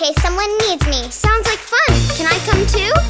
Okay, case someone needs me. Sounds like fun. Can I come too?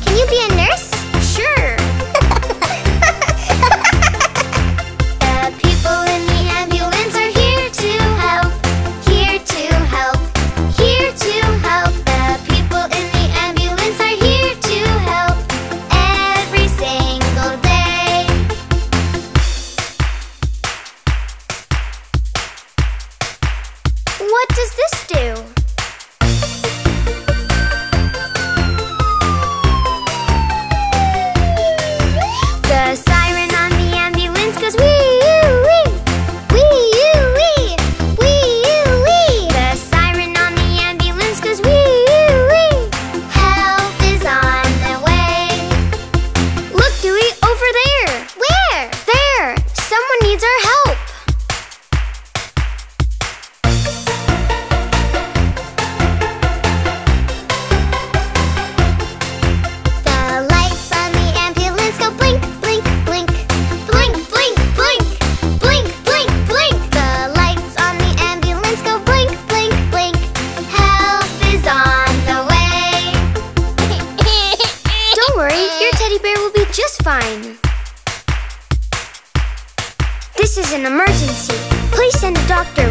Doctor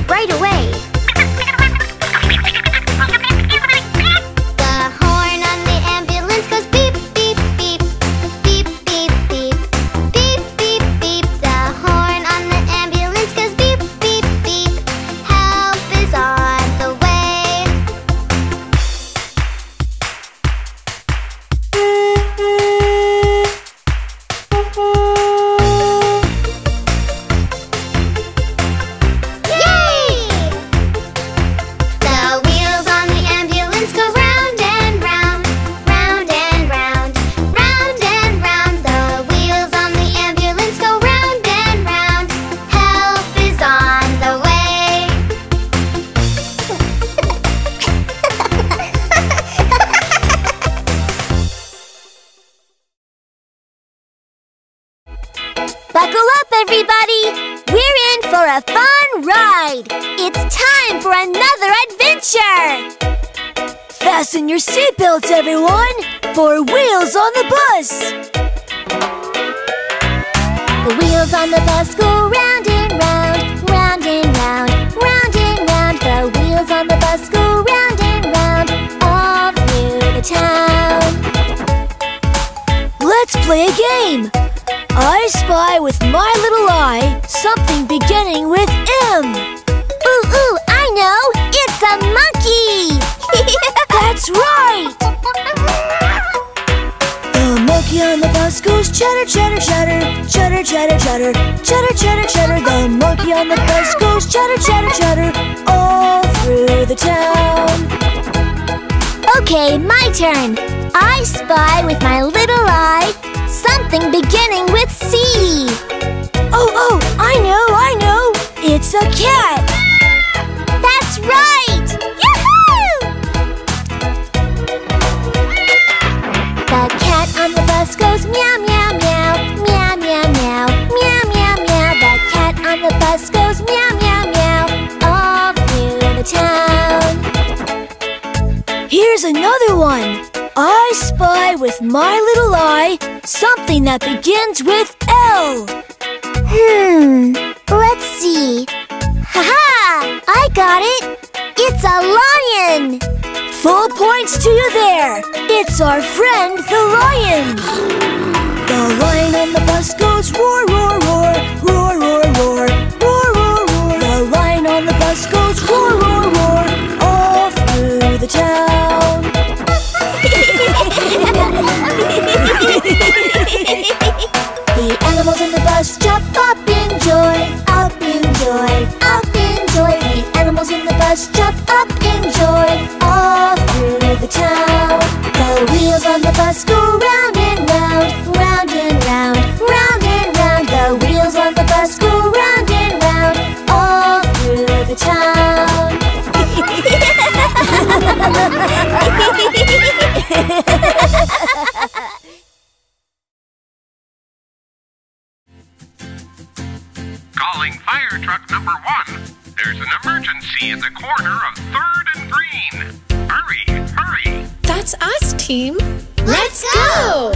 Fasten your seatbelts, everyone, for Wheels on the Bus! The wheels on the bus go round and round, round and round, round and round. The wheels on the bus go round and round, all through the town. Let's play a game! I spy with my little chatter, chatter, chatter, chatter. The monkey on the bus goes chatter, chatter, chatter, all through the town. Okay, my turn. I spy with my little eye something beginning with C. Oh, oh, I know, I know. It's a cat. My little eye something that begins with L. Hmm, let's see. Ha-ha! I got it! It's a lion! Full points to you there. It's our friend the lion. The lion on the bus goes roar, roar, roar, roar, Calling fire truck number one. There's an emergency at the corner of 3rd and Green. Hurry, hurry. That's us, team. Let's go!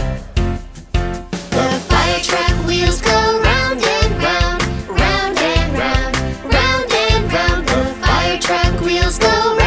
The fire truck wheels go round and round, round and round, round and round. The fire truck wheels go round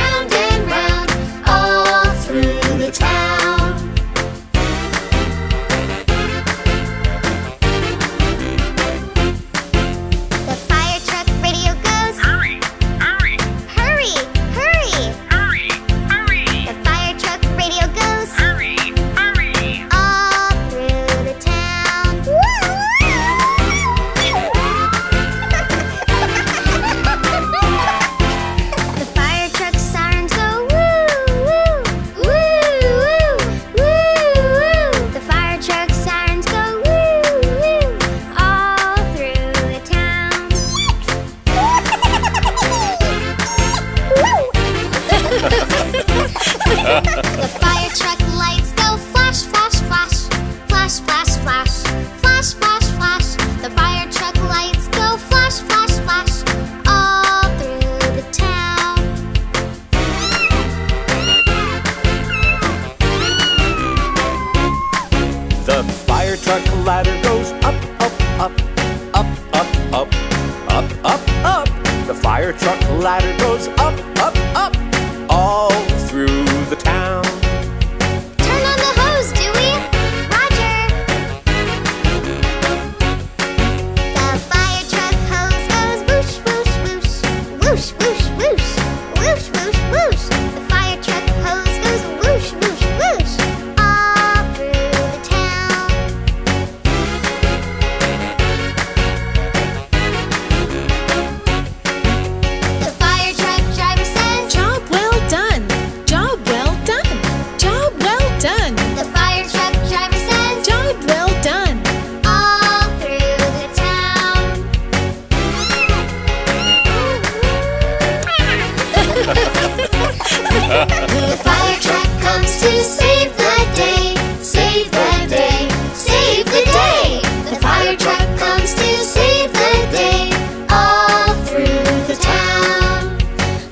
the fire truck comes to save the day, save the day, save the day. The fire truck comes to save the day, all through the town,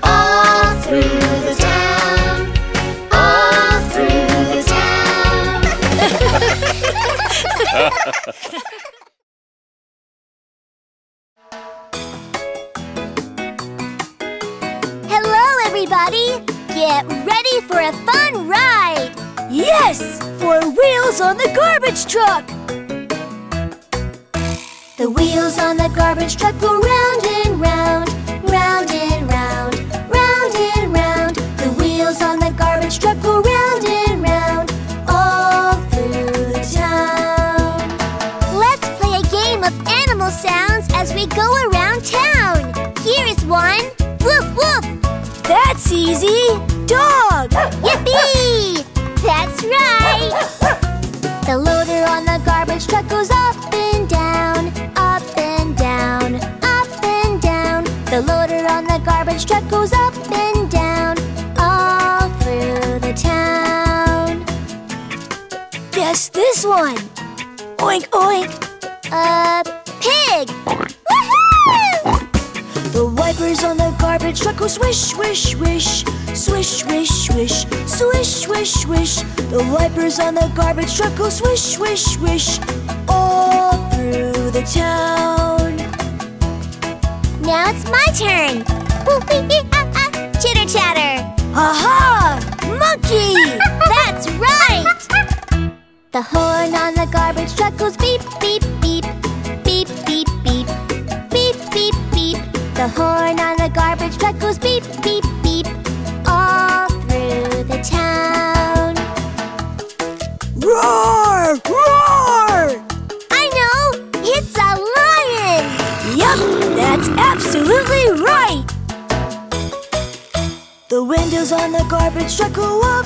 all through the town, all through the town. everybody! Get ready for a fun ride! Yes! For wheels on the garbage truck! The wheels on the garbage truck go round, easy! Dog! Yippee! That's right. The loader on the garbage truck goes up and down, up and down, up and down. The loader on the garbage truck goes up and down, all through the town. Guess this one. Oink, oink. Uh, pig diapers on the garbage truck go swish, swish, swish. Swish, swish, swish. Swish, swish, swish. The wipers on the garbage truck go swish, swish, swish. All through the town. Now it's my turn. Ah, ah. Chitter chatter. Aha! Monkey! That's right! The horn on the garbage truck goes beep, beep, beep. Beep, beep, beep. Beep, beep, beep. The horn on the garbage truck goes beep, beep, beep, all through the town. Roar! Roar! I know. It's a lion. Yup, that's absolutely right! The windows on the garbage truck go up